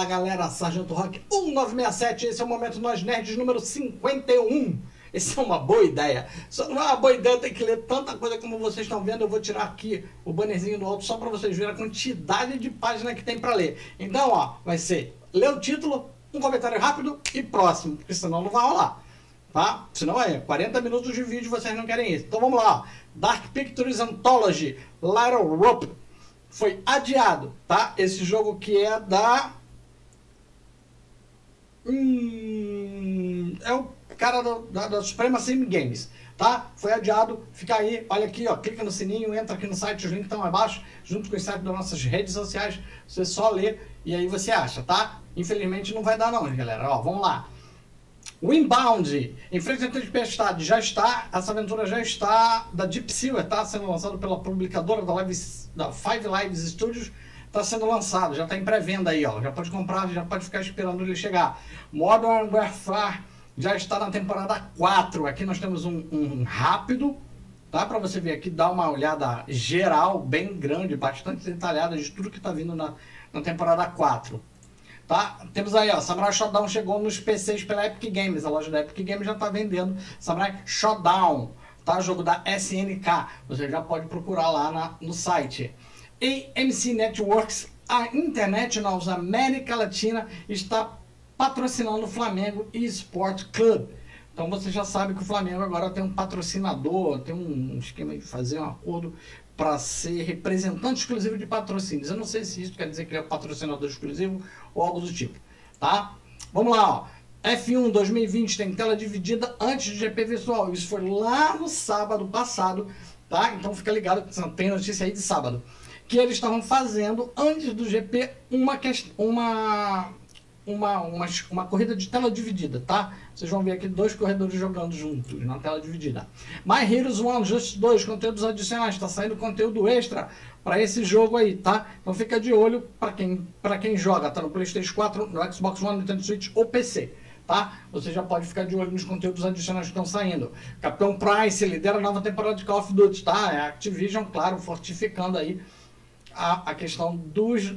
Fala galera, Sargento Rock 1967, esse é o Momento Nós Nerds número 51. Esse é uma boa ideia. Só não é uma boa ideia, tem que ler tanta coisa como vocês estão vendo. Eu vou tirar aqui o bannerzinho do alto só para vocês verem a quantidade de página que tem para ler. Então, ó, vai ser ler o título, um comentário rápido e próximo, porque senão não vai rolar. Tá? Senão é 40 minutos de vídeo vocês não querem isso. Então vamos lá. Dark Pictures Anthology, Little Rope foi adiado, tá? Esse jogo que é da. É o cara do, da, da Suprema Sim Games, tá? Foi adiado, fica aí, olha aqui, ó, clica no sininho, entra aqui no site, os links estão abaixo, junto com o site das nossas redes sociais, você só lê e aí você acha, tá? Infelizmente não vai dar não, galera, ó, vamos lá. Winbound, Enfrentamento de Tempestade, já está, essa aventura já está da Deep Silver, está sendo lançado pela publicadora da, Live, da Five Lives Studios, está sendo lançado, já está em pré-venda aí, ó, já pode comprar, já pode ficar esperando ele chegar. Modern Warfare já está na temporada 4, aqui nós temos um, um rápido, tá, para você ver aqui, dá uma olhada geral, bem grande, bastante detalhada de tudo que está vindo na, na temporada 4. Tá? Temos aí, ó, Samurai Showdown chegou nos PCs pela Epic Games, a loja da Epic Games já está vendendo Samurai Showdown, tá? Jogo da SNK, você já pode procurar lá na, no site. AMC Networks, a internet na América Latina está patrocinando o Flamengo Sport Club. Então você já sabe que o Flamengo agora tem um patrocinador, tem um esquema de fazer um acordo para ser representante exclusivo de patrocínios. Eu não sei se isso quer dizer que ele é patrocinador exclusivo ou algo do tipo, tá? Vamos lá, ó. F1 2020 tem tela dividida antes do GP Visual. Isso foi lá no sábado passado, tá? Então fica ligado tem notícia aí de sábado. Que eles estavam fazendo antes do GP uma, uma uma, uma, uma corrida de tela dividida, tá? Vocês vão ver aqui dois corredores jogando juntos na tela dividida. My Heroes One Just 2, conteúdos adicionais, está saindo conteúdo extra para esse jogo aí, tá? Então fica de olho para quem, quem joga, tá no PlayStation 4, no Xbox One, Nintendo Switch ou PC. Tá? Você já pode ficar de olho nos conteúdos adicionais que estão saindo. Capitão Price lidera a nova temporada de Call of Duty, tá? É Activision, claro, fortificando aí a, a questão dos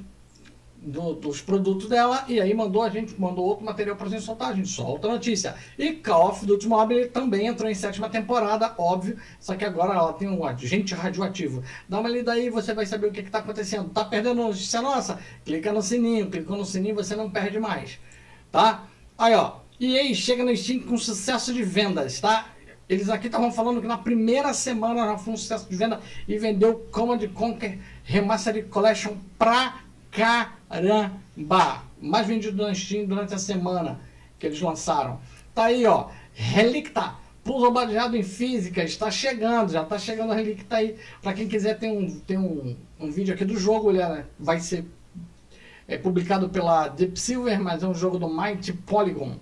do, dos produtos dela e aí mandou a gente, mandou outro material pra gente soltar, a gente solta a notícia. E Call of Duty Mobile também entrou em sétima temporada, óbvio, só que agora ela tem um agente radioativo. Dá uma lida aí, você vai saber o que está acontecendo. Tá perdendo notícia nossa? Clica no sininho, clicou no sininho, você não perde mais, tá? Aí ó, e aí chega no Steam com sucesso de vendas, tá? Eles aqui estavam falando que na primeira semana já foi um sucesso de venda e vendeu Command Conquer Remastered Collection pra caramba! Mais vendido na Steam durante a semana que eles lançaram. Tá aí, ó. Relicta. Puzzle baseado em física. Está chegando. Já está chegando a Relicta aí. Para quem quiser, tem um, tem um, um vídeo aqui do jogo. Ele é, vai ser é, publicado pela Deep Silver, mas é um jogo do Mighty Polygon.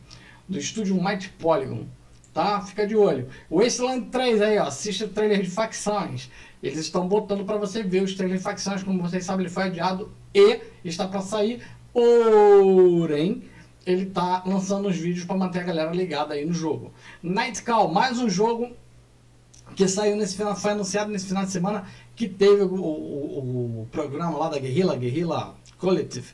Do estúdio Mighty Polygon. Tá? Fica de olho. O Wasteland 3 aí, ó. Assiste o trailer de facções. Eles estão botando para você ver os trailers de facções. Como vocês sabem, ele foi adiado e está para sair. Porém, ele está lançando os vídeos para manter a galera ligada aí no jogo. Night Call, mais um jogo que saiu nesse final, foi anunciado nesse final de semana que teve o, o, o programa lá da Guerrilla, Guerrilla Collective.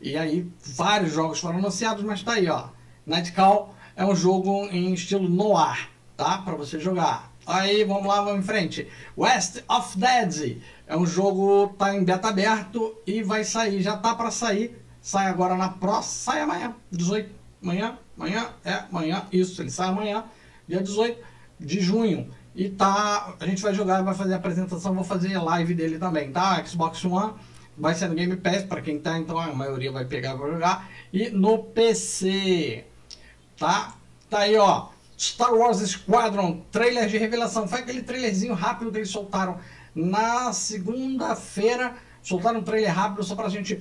E aí vários jogos foram anunciados, mas tá aí, ó. Night Call é um jogo em estilo noir, tá? Para você jogar. Aí, vamos lá, vamos em frente. West of Dead é um jogo tá em beta aberto e vai sair, já tá para sair. Sai agora na próxima, sai amanhã, 18, amanhã, amanhã, é, amanhã, isso, ele sai amanhã, dia 18 de junho. E tá, a gente vai jogar, vai fazer a apresentação, vou fazer live dele também, tá? Xbox One vai ser no Game Pass para quem tá, então a maioria vai pegar para jogar e no PC. Tá? Tá aí, ó. Star Wars Squadron, trailer de revelação. Foi aquele trailerzinho rápido que eles soltaram na segunda-feira. Soltaram um trailer rápido só pra gente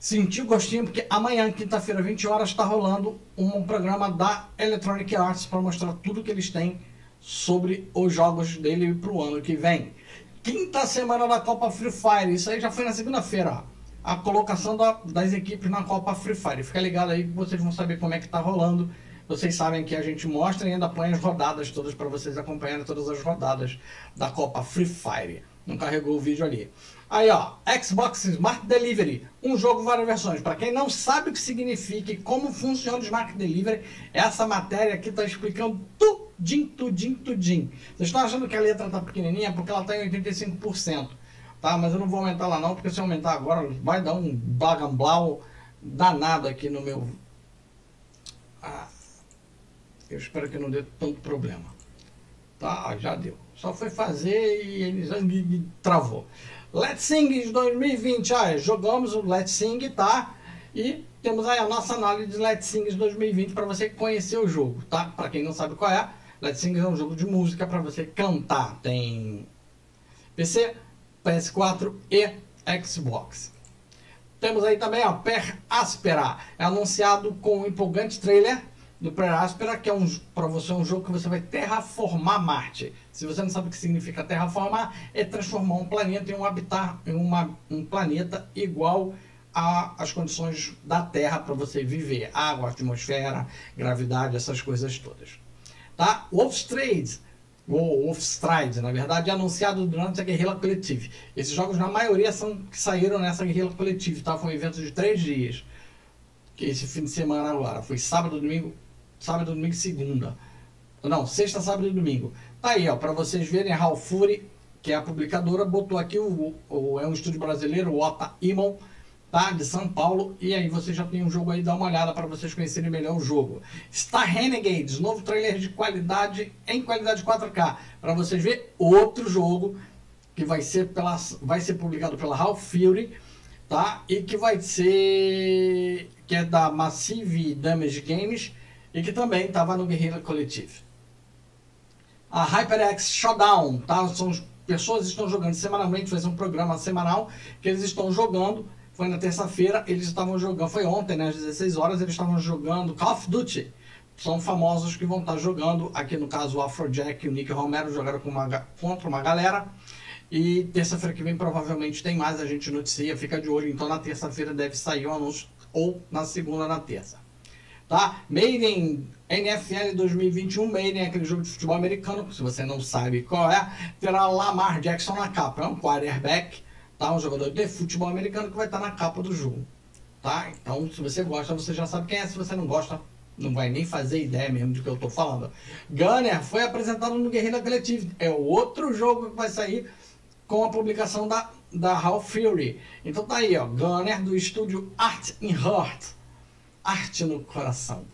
sentir o gostinho, porque amanhã, quinta-feira, 20 horas, está rolando um programa da Electronic Arts para mostrar tudo que eles têm sobre os jogos dele pro ano que vem. Quinta semana da Copa Free Fire, isso aí já foi na segunda-feira, A colocação da, das equipes na Copa Free Fire. Fica ligado aí que vocês vão saber como é que tá rolando vocês sabem que a gente mostra e ainda põe as rodadas todas para vocês acompanharem todas as rodadas da Copa Free Fire. Não carregou o vídeo ali. Aí, ó, Xbox Smart Delivery, um jogo várias versões. Para quem não sabe o que significa e como funciona o Smart Delivery, essa matéria aqui está explicando tudinho, tudinho, tudinho. Vocês estão achando que a letra está pequenininha porque ela está em 85%, tá? Mas eu não vou aumentar lá não, porque se eu aumentar agora vai dar um bagamblau danado aqui no meu... Ah, eu espero que não dê tanto problema. Tá, já deu. Só foi fazer e ele já travou. Let's Sing de 2020, ah, jogamos o Let's Sing, tá? E temos aí a nossa análise de Let's Sing de 2020 para você conhecer o jogo, tá? Para quem não sabe qual é, Let's Sing é um jogo de música para você cantar. Tem PC, PS4 e Xbox. Temos aí também a Per Aspera, é anunciado com um empolgante trailer do Peráspera, que é um, para você um jogo que você vai terraformar Marte. Se você não sabe o que significa terraformar, é transformar um planeta em um habitat, em uma, um planeta igual às condições da Terra para você viver. Água, atmosfera, gravidade, essas coisas todas. Tá? Wolfstrade, ou Wolfstride, na verdade, anunciado durante a Guerrilla Collective. Esses jogos, na maioria, são que saíram nessa Guerrilla Collective, tá? Foi um evento de três dias. Que esse fim de semana agora. Foi sábado, domingo, sábado, domingo e segunda. Não, sexta, sábado e domingo. Tá aí, ó, para vocês verem, a Ralph Fury, que é a publicadora, botou aqui o, o é um estúdio brasileiro, o Ota Imon? De São Paulo. E aí você já tem um jogo aí, dá uma olhada para vocês conhecerem melhor o jogo. Star Renegades, novo trailer de qualidade em qualidade 4K, para vocês verem outro jogo que vai ser pela vai ser publicado pela Ralph Fury, tá? E que vai ser que é da Massive Damage Games e que também estava no Guerrilla Collective. A HyperX Showdown, tá? São pessoas que estão jogando semanalmente, faz um programa semanal que eles estão jogando. Foi na terça-feira, eles estavam jogando, foi ontem, né, às 16 horas, eles estavam jogando Call of Duty. São famosos que vão estar jogando, aqui no caso o Afrojack e o Nick Romero jogaram com uma, contra uma galera. E terça-feira que vem provavelmente tem mais, a gente noticia, fica de olho. Então na terça-feira deve sair o anúncio, ou na segunda, na terça tá? Maiden NFL 2021, Maiden aquele jogo de futebol americano, se você não sabe qual é, terá Lamar Jackson na capa, é um quarterback, tá? Um jogador de futebol americano que vai estar na capa do jogo, tá? Então, se você gosta, você já sabe quem é, se você não gosta, não vai nem fazer ideia mesmo do que eu estou falando. Gunner foi apresentado no Guerrilla Collective, é o outro jogo que vai sair com a publicação da, da Half Fury. Então tá aí, ó, Gunner do estúdio Art in Heart arte no coração.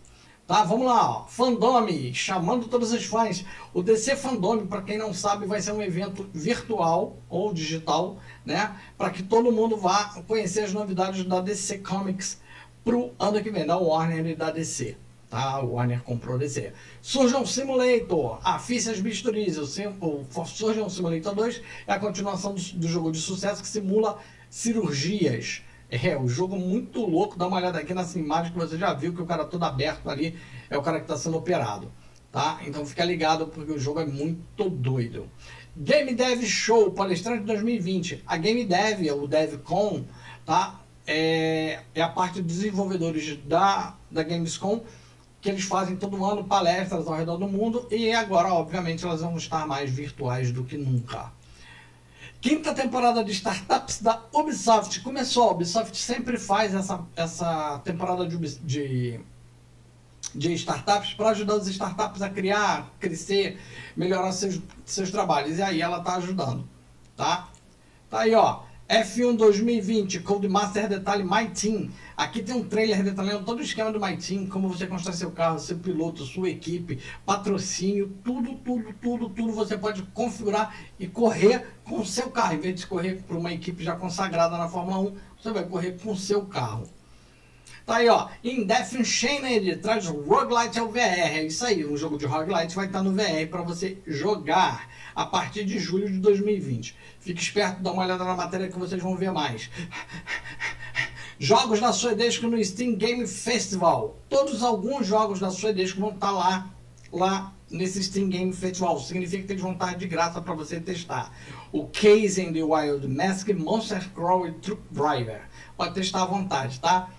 Tá, vamos lá, ó. Fandome, chamando todos os fãs. O DC Fandome, para quem não sabe, vai ser um evento virtual ou digital, né? Para que todo mundo vá conhecer as novidades da DC Comics pro ano que vem, da Warner e da DC. Tá? O Warner comprou DC. Surgeon Simulator, Afícias Bisturis, o, o Surgeon Simulator 2 é a continuação do, do jogo de sucesso que simula cirurgias é, o jogo muito louco. Dá uma olhada aqui nessa imagem que você já viu que o cara todo aberto ali é o cara que está sendo operado. Tá? Então fica ligado porque o jogo é muito doido. Game Dev Show, palestrante 2020. A Game Dev, o DevCon, tá? É, é a parte dos desenvolvedores da, da Gamescom que eles fazem todo ano palestras ao redor do mundo e agora, obviamente, elas vão estar mais virtuais do que nunca. Quinta temporada de startups da Ubisoft. Começou, a Ubisoft sempre faz essa, essa temporada de, de, de startups para ajudar as startups a criar, crescer, melhorar seus, seus trabalhos. E aí ela está ajudando, tá? Tá aí, ó. F1 2020, Codemaster Detalhe My Team. Aqui tem um trailer detalhando todo o esquema do My Team, como você constrói seu carro, seu piloto, sua equipe, patrocínio, tudo, tudo, tudo, tudo você pode configurar e correr com o seu carro. Em vez de correr para uma equipe já consagrada na Fórmula 1, você vai correr com o seu carro. Tá aí, ó. Indefinite Chained traz Roguelite ao VR. É isso aí, um jogo de Roguelite vai estar no VR para você jogar a partir de julho de 2020. Fique esperto, dá uma olhada na matéria que vocês vão ver mais. Jogos da Suedesco no Steam Game Festival. Todos alguns jogos da Suedesco vão estar lá, lá nesse Steam Game Festival. Significa que eles vão estar de graça para você testar. O Case in the Wild Mask, Monster Crawl e Truck Driver. Pode testar à vontade, tá?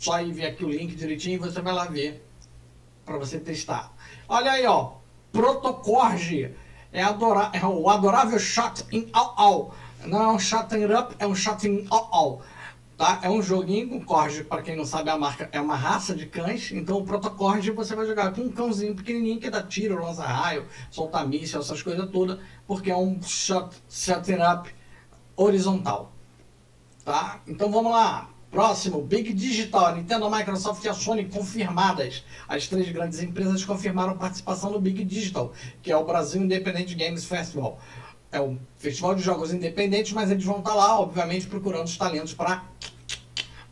Só ver aqui o link direitinho e você vai lá ver para você testar. Olha aí, ó. Protocorge é, adora, é o adorável Shot in All All. Não é um Shot in Up, é um Shot in All All. Tá? É um joguinho com corgi, para quem não sabe a marca, é uma raça de cães, então o protocorgi você vai jogar com um cãozinho pequenininho que dá tiro, lança raio, solta míssil, essas coisas todas, porque é um shot, shot up horizontal. Tá? Então vamos lá. Próximo, Big Digital, a Nintendo, a Microsoft e a Sony confirmadas. As três grandes empresas confirmaram participação no Big Digital, que é o Brasil Independent Games Festival. É um festival de jogos independentes, mas eles vão estar lá, obviamente, procurando os talentos para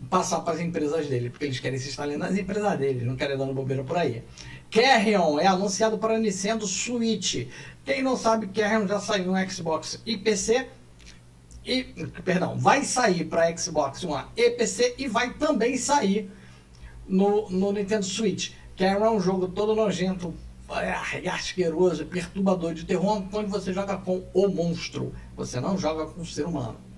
passar para as empresas dele, porque eles querem se instalar nas empresas deles, não querem dando bobeira por aí. Carrion é anunciado para Nintendo Switch. Quem não sabe, Carrion já saiu no Xbox e PC. E, perdão, vai sair para Xbox One e PC e vai também sair no, no Nintendo Switch. Carrion é um jogo todo nojento, é, asqueroso, perturbador de terror, onde você joga com o monstro. Você não joga com o ser humano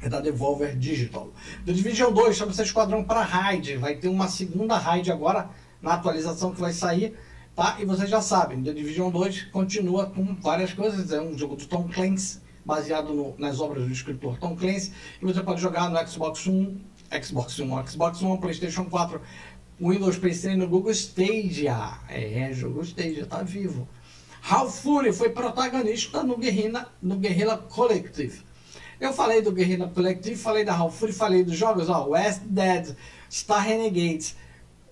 é da Devolver Digital. The Division 2 chama esse esquadrão para raid. Vai ter uma segunda raid agora na atualização que vai sair. Tá? E vocês já sabem, The Division 2 continua com várias coisas. É um jogo do Tom Clancy, baseado no, nas obras do escritor Tom Clancy. E você pode jogar no Xbox One, Xbox One, Xbox One, PlayStation 4, Windows PC e no Google Stadia. É, jogo Stadia, tá vivo. Ralph Fury foi protagonista no Guerrilla, no Guerrilla Collective eu falei do Guerrilla Collective, falei da Ralph Fury, falei dos jogos, ó, West Dead, Star Renegades,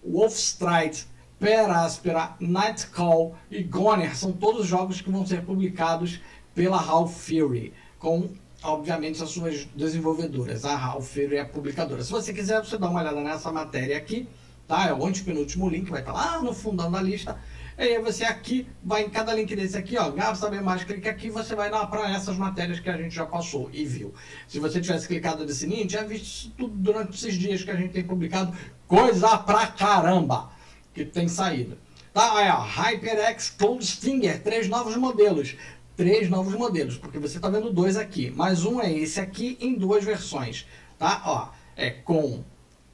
Wolfstride, Per Aspera, Nightcall e Goner são todos jogos que vão ser publicados pela Ralph Fury, com obviamente as suas desenvolvedoras. A Ralph Fury é a publicadora. Se você quiser, você dá uma olhada nessa matéria aqui, tá? É o antepenúltimo link, vai estar lá no fundão da lista. Aí você aqui, vai em cada link desse aqui, ó, Gava Saber Mais, clica aqui, você vai para essas matérias que a gente já passou e viu. Se você tivesse clicado no sininho, tinha visto isso tudo durante esses dias que a gente tem publicado, coisa pra caramba que tem saído. Tá, ó, HyperX Cold Stinger, três novos modelos. Três novos modelos, porque você está vendo dois aqui. Mas um é esse aqui em duas versões, tá? Ó, é com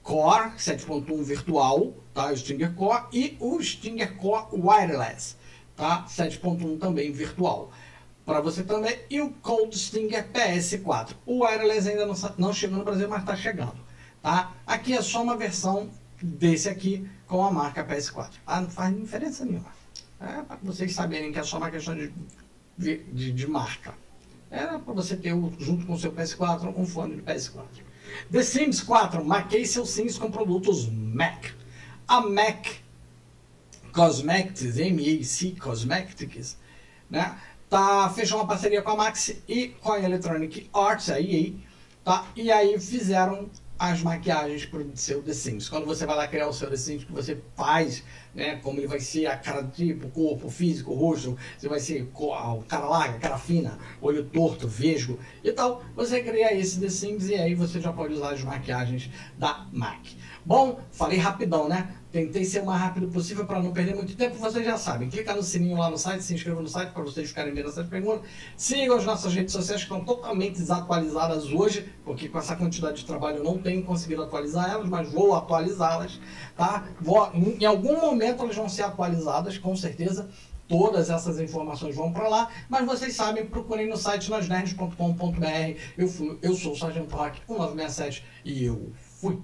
Core 7.1 virtual, tá? O Stinger Core e o Stinger Core Wireless, tá? 7.1 também virtual. Para você também e o Cold Stinger PS4. O Wireless ainda não, não chegou no Brasil, mas está chegando, tá? Aqui é só uma versão desse aqui com a marca PS4. Ah, não faz diferença nenhuma. É para vocês saberem que é só uma questão de, de, de marca. Era para você ter junto com o seu PS4 um fone de PS4. The Sims 4, maquei seus Sims com produtos MAC. A MAC Cosmetics, M-A-C Cosmetics, né? Tá, fechou uma parceria com a Max e com a Electronic Arts, a EA, tá? E aí fizeram as maquiagens para o seu The Sims. Quando você vai lá criar o seu The Sims, que você faz, né, como ele vai ser a cara tipo, corpo, físico, rosto, você vai ser o cara larga, cara fina, olho torto, vesgo e tal, você cria esse The Sims e aí você já pode usar as maquiagens da MAC. Bom, falei rapidão, né? Tentei ser o mais rápido possível para não perder muito tempo. Vocês já sabem. Clica no sininho lá no site, se inscreva no site para vocês ficarem vendo essas perguntas. Sigam as nossas redes sociais que estão totalmente desatualizadas hoje, porque com essa quantidade de trabalho eu não tenho conseguido atualizar elas, mas vou atualizá-las, tá? Em algum momento elas vão ser atualizadas, com certeza. Todas essas informações vão para lá, mas vocês sabem, procurem no site nosnerds.com.br. Eu, fui, eu sou o Sargento Rock 1967 e eu fui.